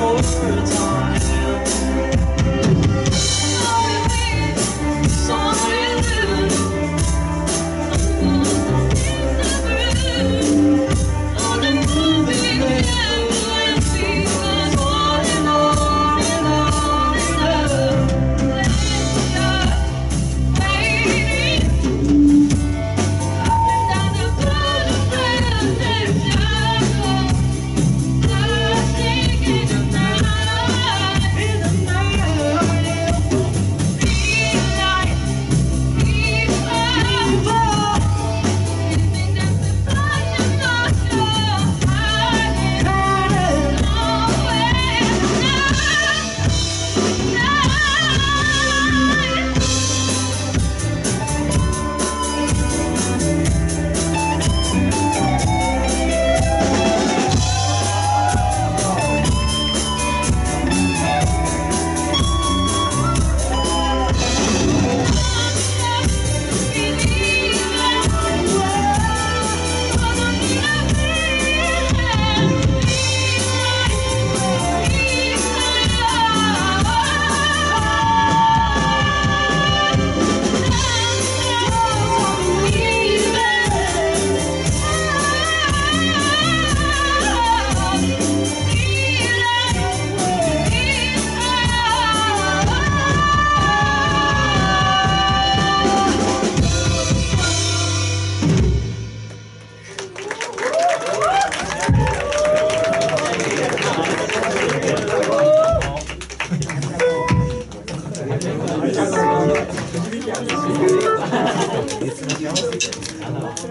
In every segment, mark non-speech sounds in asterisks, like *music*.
over time.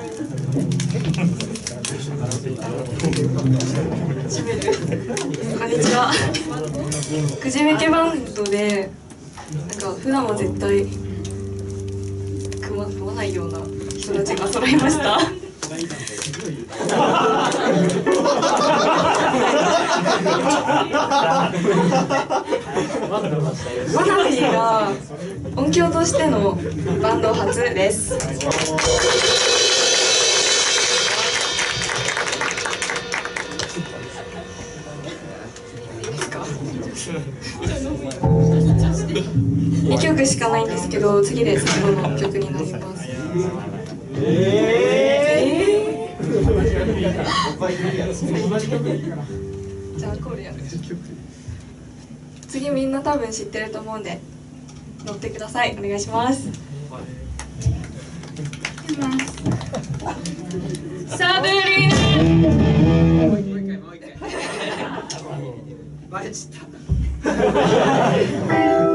こんにちは。くじめけバンドでなんか普段は絶対組ま組まないような人たちが揃いました。マナフィーが音響としてのバンド初です。2 *laughs* 曲しかないんですけど次で最後の曲になります。えー、じゃあコールやる。次みんな多分知ってると思うんで乗ってください。お願いします。サブリ *laughs* バレちった。